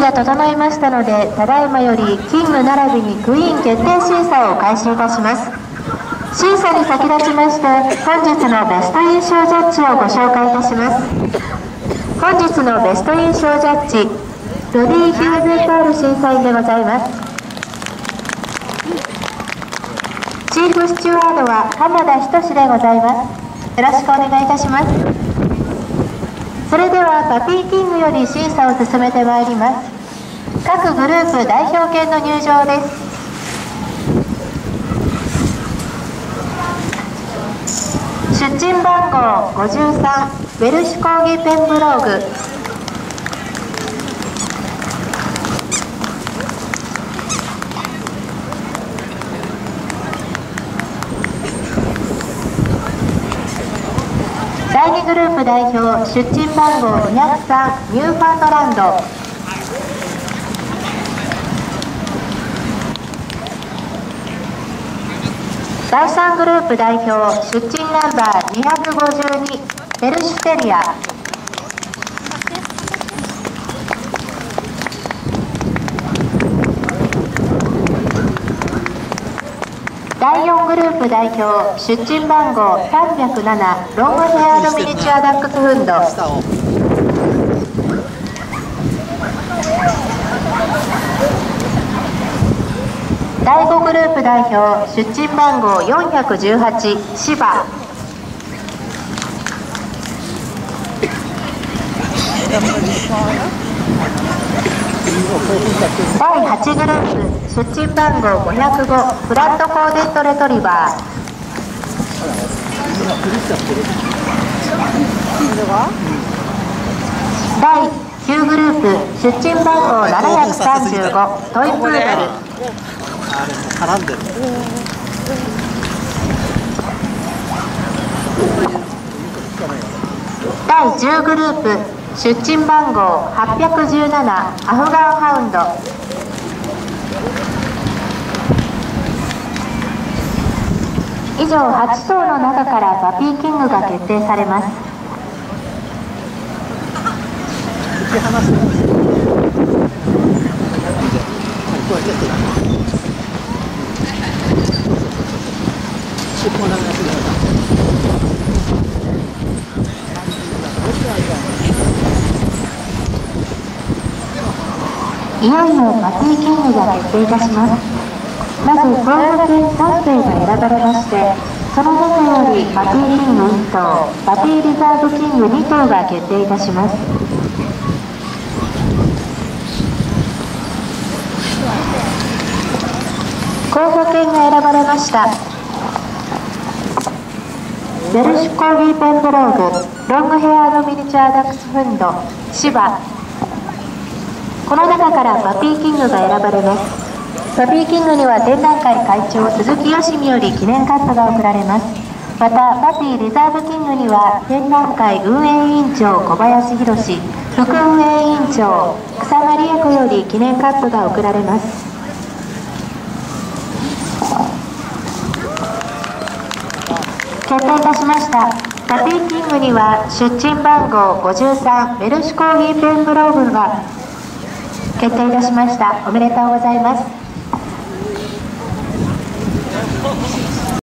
備が整いましたのでただいまよりキング並びにクイーン決定審査を開始いたします。審査に先立ちまして本日の Best in Show ジャッジをご紹介いたします。本日の Best in Show ジャッジロディ・ヒューズ・パール審査員でございます。チーフスチュワードは浜田仁でございます。よろしくお願いいたします。それではパピーキングより審査を進めてまいります。各グループ代表権の入場です。出陳番号53ウェルシュ講義ペンブローグ。第2グループ代表出陣番号203ニューファンドランド。第3グループ代表出陳ナンバー252ペルシュテリア。第4グループ代表出陣番号307ロングヘアードミニチュアダックスフンド。第5グループ代表出陣番号418芝第8グループ出陣番号505フラットコーデットレトリバー。第9グループ出陣番号735トイプードル。第10グループ出陣番号817アフガンハウンド。以上8頭の中からパピーキングが決定されます突き放すこうやってやって尻尾長くしてくださいいよいよパピーキングが決定いたします。まず候補犬3名が選ばれましてその中よりパピーキング1頭パピーリザーブキング2頭が決定いたします。候補犬が選ばれました。ウェルシュコーギーペンブローク。ロングヘアードミニチュアダックスフンド。芝この中からパピーキングが選ばれます。パピーキングには展覧会会長鈴木よしみより記念カットが贈られます。またパピーリザーブキングには展覧会運営委員長小林博副運営委員長草間理恵子より記念カットが贈られます。決定いたしました。パピーキングには出陳番号53ベルシュコーギーペンブローグが決定いたしました。おめでとうございます。